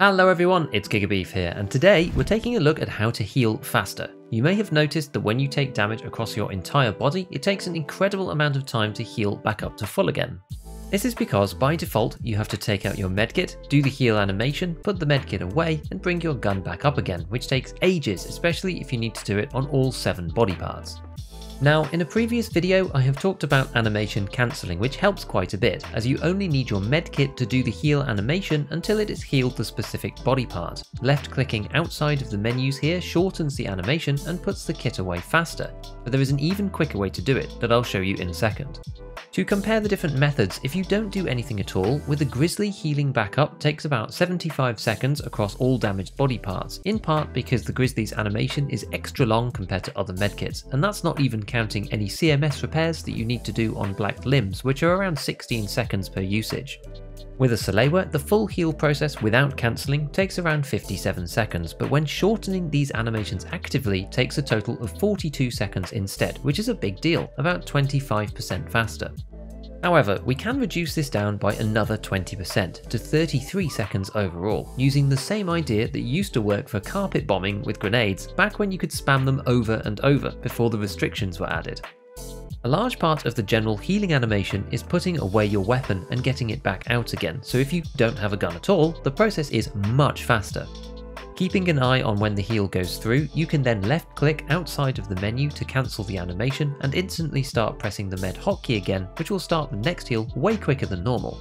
Hello everyone, it's Gigabeef here, and today we're taking a look at how to heal faster. You may have noticed that when you take damage across your entire body, it takes an incredible amount of time to heal back up to full again. This is because by default, you have to take out your medkit, do the heal animation, put the medkit away, and bring your gun back up again, which takes ages, especially if you need to do it on all 7 body parts. Now, in a previous video, I have talked about animation cancelling, which helps quite a bit, as you only need your medkit to do the heal animation until it has healed the specific body part. Left clicking outside of the menus here shortens the animation and puts the kit away faster, but there is an even quicker way to do it that I'll show you in a second. To compare the different methods, if you don't do anything at all, with a Grizzly healing back up takes about 75 seconds across all damaged body parts, in part because the Grizzly's animation is extra long compared to other medkits, and that's not even counting any CMS repairs that you need to do on black limbs, which are around 16 seconds per usage. With a Salewa, the full heal process without cancelling takes around 57 seconds, but when shortening these animations actively takes a total of 42 seconds instead, which is a big deal, about 25% faster. However, we can reduce this down by another 20% to 33 seconds overall, using the same idea that used to work for carpet bombing with grenades back when you could spam them over and over before the restrictions were added. A large part of the general healing animation is putting away your weapon and getting it back out again, so if you don't have a gun at all, the process is much faster. Keeping an eye on when the heal goes through, you can then left click outside of the menu to cancel the animation and instantly start pressing the med hotkey again, which will start the next heal way quicker than normal.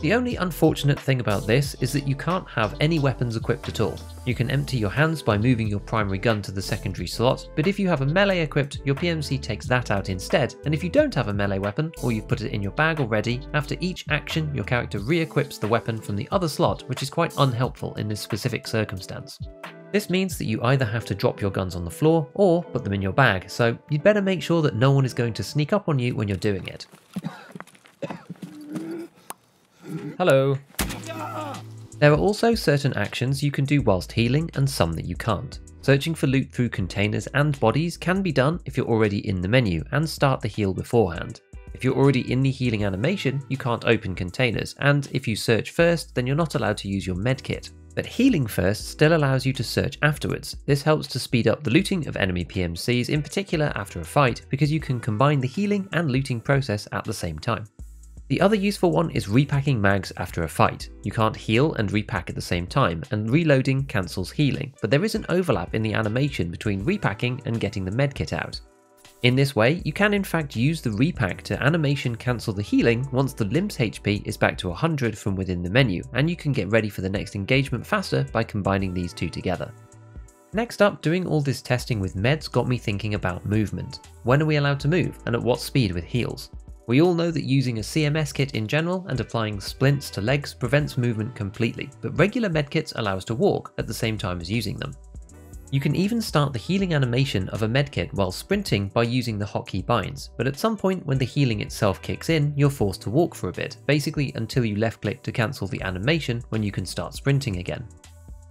The only unfortunate thing about this is that you can't have any weapons equipped at all. You can empty your hands by moving your primary gun to the secondary slot, but if you have a melee equipped, your PMC takes that out instead, and if you don't have a melee weapon, or you've put it in your bag already, after each action your character re-equips the weapon from the other slot, which is quite unhelpful in this specific circumstance. This means that you either have to drop your guns on the floor or put them in your bag, so you'd better make sure that no one is going to sneak up on you when you're doing it. Hello. There are also certain actions you can do whilst healing and some that you can't. Searching for loot through containers and bodies can be done if you're already in the menu and start the heal beforehand. If you're already in the healing animation, you can't open containers, and if you search first, then you're not allowed to use your medkit. But healing first still allows you to search afterwards. This helps to speed up the looting of enemy PMCs, in particular after a fight, because you can combine the healing and looting process at the same time. The other useful one is repacking mags after a fight. You can't heal and repack at the same time, and reloading cancels healing, but there is an overlap in the animation between repacking and getting the medkit out. In this way, you can in fact use the repack to animation cancel the healing once the limb's HP is back to 100 from within the menu, and you can get ready for the next engagement faster by combining these two together. Next up, doing all this testing with meds got me thinking about movement. When are we allowed to move, and at what speed with heals? We all know that using a CMS kit in general and applying splints to legs prevents movement completely, but regular medkits allow us to walk at the same time as using them. You can even start the healing animation of a medkit while sprinting by using the hotkey binds, but at some point when the healing itself kicks in, you're forced to walk for a bit, basically until you left click to cancel the animation when you can start sprinting again.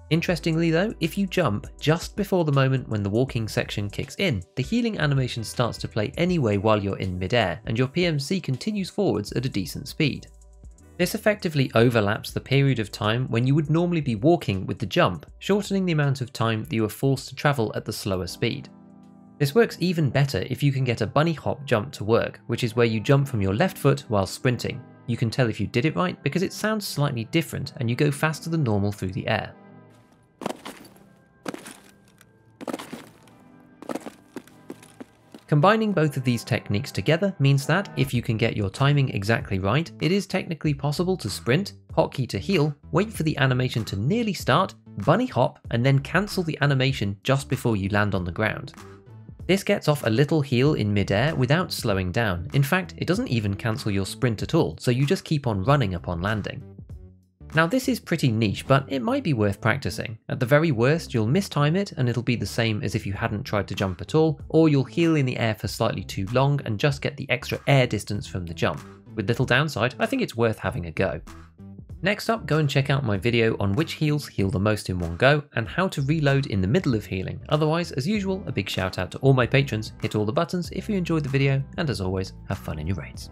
Interestingly though, if you jump just before the moment when the walking section kicks in, the healing animation starts to play anyway while you're in midair, and your PMC continues forwards at a decent speed. This effectively overlaps the period of time when you would normally be walking with the jump, shortening the amount of time that you are forced to travel at the slower speed. This works even better if you can get a bunny hop jump to work, which is where you jump from your left foot while sprinting. You can tell if you did it right because it sounds slightly different and you go faster than normal through the air. Combining both of these techniques together means that, if you can get your timing exactly right, it is technically possible to sprint, hotkey to heal, wait for the animation to nearly start, bunny hop, and then cancel the animation just before you land on the ground. This gets off a little heal in midair without slowing down. In fact, it doesn't even cancel your sprint at all, so you just keep on running upon landing. Now this is pretty niche, but it might be worth practicing. At the very worst, you'll mistime it and it'll be the same as if you hadn't tried to jump at all, or you'll heal in the air for slightly too long and just get the extra air distance from the jump. With little downside, I think it's worth having a go. Next up, go and check out my video on which heals heal the most in one go and how to reload in the middle of healing. Otherwise, as usual, a big shout out to all my patrons, hit all the buttons if you enjoyed the video, and as always, have fun in your raids.